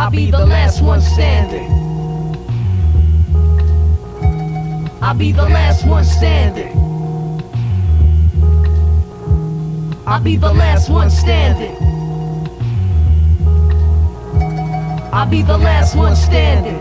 I'll be the last one standing. I'll be the last one standing. I'll be the last one standing. I'll be the last one standing.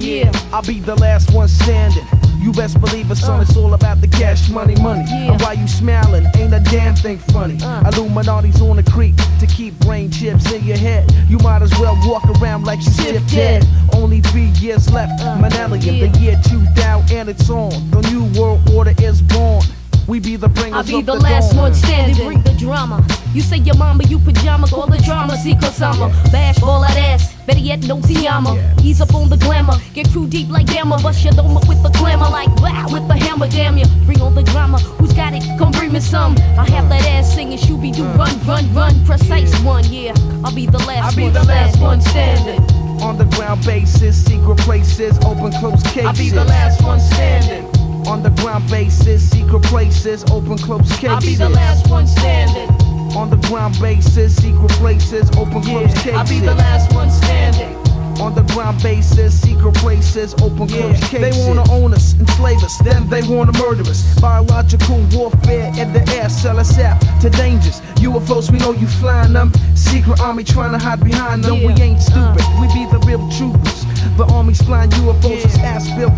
Yeah, I'll be the last one standing. You best believe it, son, Uh. it's all about the cash, money, money. Yeah. And why you smiling, ain't a damn thing funny. Uh. Illuminati's on the creek to keep brain chips in your head. You might as well walk around like you stiff Stiff dead. Only three years left, Uh, Manelian, yeah. the year 2000, and it's on. The new world order is born. We be the bringers I'll be of the the last dawn. one standing. Bring the drama. You say your mama, you pajama, call the drama, see cause I'm a bash ball that ass. Better yet, no Tiama. Ease up on the glamour, get crew deep like Gamma, bust your dome up with the glamour like wow with the hammer. Damn ya, bring on the drama. Who's got it? Come bring me some. I have that ass singing, Shooby Doo, run, run, run, precise one. Yeah, I'll be the last I'll be one, the last one standing. Underground basis, secret places, open close cases. I'll be the last one standing. Underground basis, secret places, open close cases. I'll be the last one standing. Underground basis, secret places, open close cases. I'll be the last one standing. Underground basis, secret places, open close cases. They wanna own us, enslave us, then they wanna murder us. Biological warfare in the air, sell us out to dangers. UFOs, we know you flying them. Secret army trying to hide behind them. We ain't uh. stupid, we be the real troopers. The army's flying UFOs is ass built.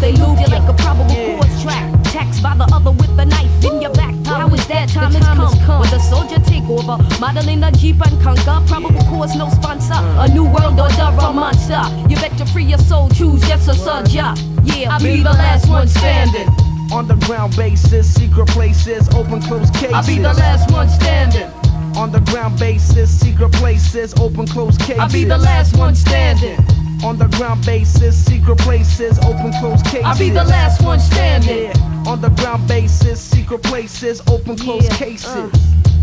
They move you like a probable Yeah. cause track. Taxed by the other with a knife in your back. Come? When the soldier take over, modeling a jeep and conquer. Probable cause, no sponsor. A new world order, a monster. You better free your soul, choose just a soldier. Yeah, I'll be the last one standing. Underground basis, secret places, open close cases. I'll be the last one standing. Underground basis, secret places, open close cases. I'll be the last one standing. Underground basis, secret places, open close cases. I'll be the last one standing. Yeah. Underground basis, secret places, open close Yeah, cases. uh.